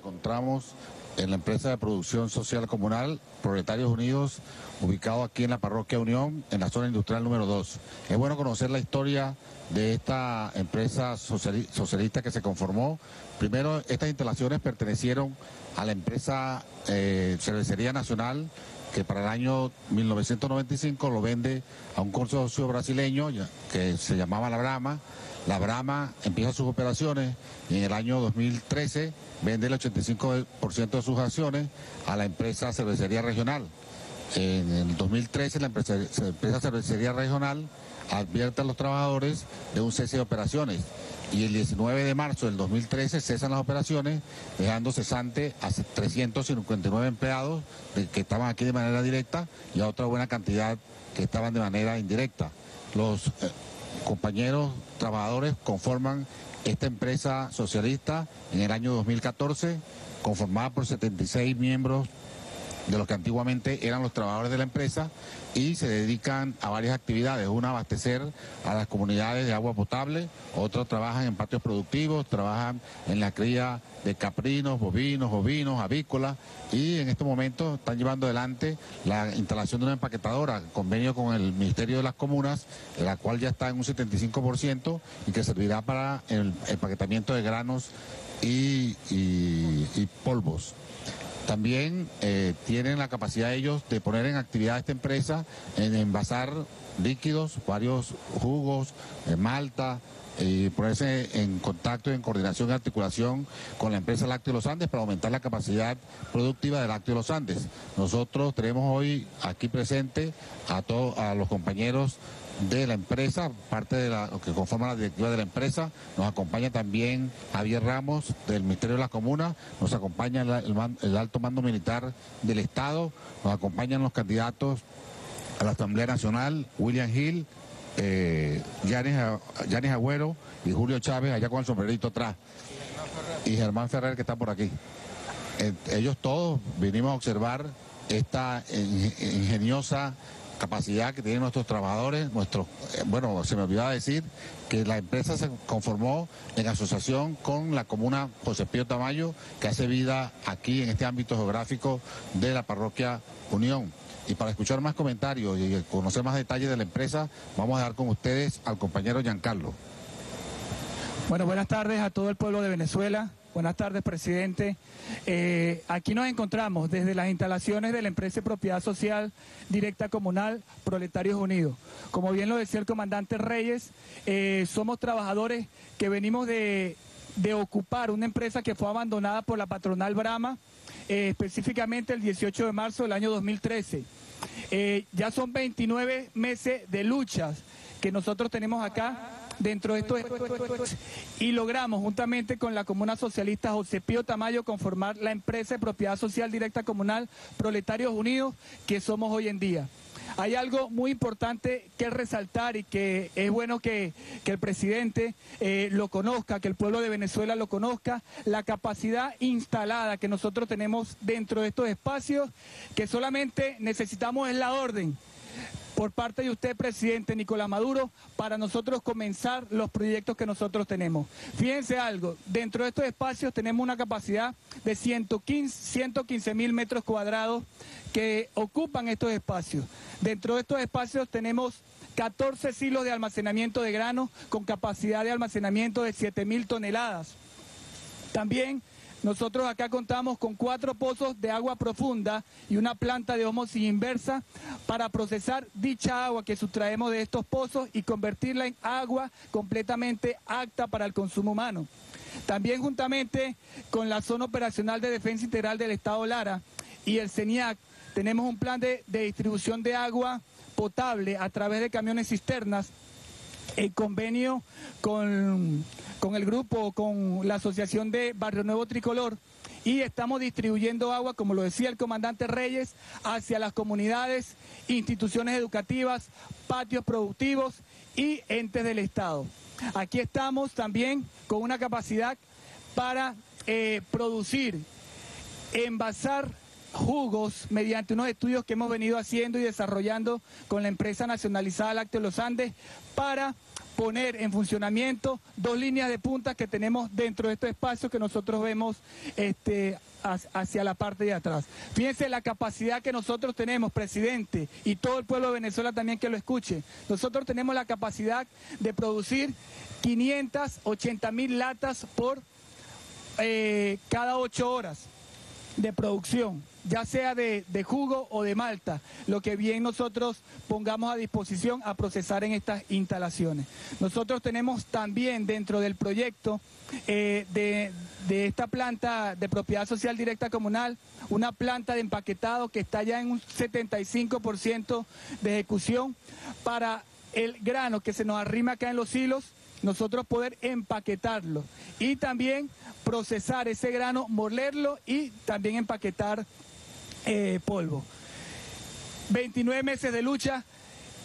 encontramos en la empresa de producción social comunal Proletarios Unidos, ubicado aquí en la parroquia Unión, en la zona industrial número 2. Es bueno conocer la historia de esta empresa socialista que se conformó. Primero, estas instalaciones pertenecieron a la empresa eh, Cervecería Nacional, que para el año 1995 lo vende a un consorcio brasileño que se llamaba La Brama. La Brama empieza sus operaciones y en el año 2013 vende el 85% de sus acciones a la empresa Cervecería Regional. En el 2013 la empresa, empresa Cervecería Regional advierte a los trabajadores de un cese de operaciones y el 19 de marzo del 2013 cesan las operaciones, dejando cesante a 359 empleados que estaban aquí de manera directa y a otra buena cantidad que estaban de manera indirecta. Los eh, compañeros trabajadores conforman esta empresa socialista en el año 2014, conformada por 76 miembros de los que antiguamente eran los trabajadores de la empresa y se dedican a varias actividades. Una, abastecer a las comunidades de agua potable, otros trabajan en patios productivos, trabajan en la cría de caprinos, bovinos, ovinos, avícolas y en estos momentos están llevando adelante la instalación de una empaquetadora, convenio con el Ministerio de las Comunas, la cual ya está en un 75% y que servirá para el empaquetamiento de granos y polvos. También eh, tienen la capacidad ellos de poner en actividad esta empresa en envasar líquidos, varios jugos, eh, malta, y ponerse en contacto, en coordinación y articulación con la empresa Lácteo Los Andes para aumentar la capacidad productiva de Lácteo Los Andes. Nosotros tenemos hoy aquí presente a todos a los compañeros de la empresa, parte de la, que conforma la directiva de la empresa. Nos acompaña también Javier Ramos del Ministerio de la Comuna, nos acompaña el, alto mando militar del Estado, nos acompañan los candidatos a la Asamblea Nacional, William Hill, eh, Agüero y Julio Chávez, allá con el sombrerito atrás, y Germán Ferrer que está por aquí. ellos todos vinimos a observar esta ingeniosa capacidad que tienen nuestros trabajadores, nuestros, eh, bueno, se me olvidaba decir que la empresa se conformó en asociación con la comuna José Pío Tamayo, que hace vida aquí en este ámbito geográfico de la parroquia Unión. Y para escuchar más comentarios y conocer más detalles de la empresa, vamos a dar con ustedes al compañero Giancarlo. Bueno, buenas tardes a todo el pueblo de Venezuela. Buenas tardes, presidente. Eh, aquí nos encontramos desde las instalaciones de la empresa de propiedad social directa comunal Proletarios Unidos. Como bien lo decía el comandante Reyes, eh, somos trabajadores que venimos de, ocupar una empresa que fue abandonada por la patronal Brahma, eh, específicamente el 18 de marzo del año 2013. ya son 29 meses de luchas que nosotros tenemos acá dentro de esto y logramos juntamente con la comuna socialista José Pío Tamayo conformar la empresa de propiedad social directa comunal Proletarios Unidos que somos hoy en día. Hay algo muy importante que resaltar y que es bueno que, el presidente eh, lo conozca, que el pueblo de Venezuela lo conozca, la capacidad instalada que nosotros tenemos dentro de estos espacios, que solamente necesitamos es la orden por parte de usted, presidente Nicolás Maduro, para nosotros comenzar los proyectos que nosotros tenemos. Fíjense algo, dentro de estos espacios tenemos una capacidad de 115 mil metros cuadrados que ocupan estos espacios. Dentro de estos espacios tenemos 14 silos de almacenamiento de grano con capacidad de almacenamiento de 7 mil toneladas. También nosotros acá contamos con cuatro pozos de agua profunda y una planta de osmosis inversa para procesar dicha agua que sustraemos de estos pozos y convertirla en agua completamente apta para el consumo humano. También juntamente con la Zona Operacional de Defensa Integral del Estado Lara y el CENIAC tenemos un plan de distribución de agua potable a través de camiones cisternas en convenio con con el grupo, con la Asociación de Barrio Nuevo Tricolor y estamos distribuyendo agua, como lo decía el comandante Reyes, hacia las comunidades, instituciones educativas, patios productivos y entes del Estado. Aquí estamos también con una capacidad para eh, producir, envasar jugos mediante unos estudios que hemos venido haciendo y desarrollando con la empresa nacionalizada Lácteo Los Andes para poner en funcionamiento dos líneas de punta que tenemos dentro de estos espacios que nosotros vemos este, hacia la parte de atrás. Fíjense la capacidad que nosotros tenemos, presidente, y todo el pueblo de Venezuela también que lo escuche. Nosotros tenemos la capacidad de producir 580 mil latas por eh, cada ocho horas de producción, ya sea de, jugo o de malta, lo que bien nosotros pongamos a disposición a procesar en estas instalaciones. Nosotros tenemos también dentro del proyecto eh, de, de esta planta de propiedad social directa comunal, una planta de empaquetado que está ya en un 75% de ejecución para el grano que se nos arrima acá en los hilos nosotros poder empaquetarlo y también procesar ese grano, molerlo y también empaquetar eh, polvo. 29 meses de lucha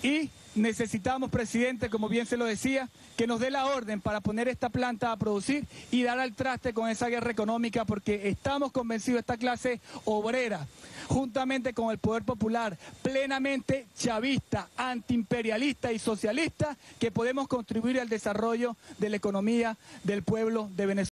y necesitamos, presidente, como bien se lo decía, que nos dé la orden para poner esta planta a producir y dar al traste con esa guerra económica, porque estamos convencidos, esta clase obrera, juntamente con el poder popular, plenamente chavista, antiimperialista y socialista, que podemos contribuir al desarrollo de la economía del pueblo de Venezuela.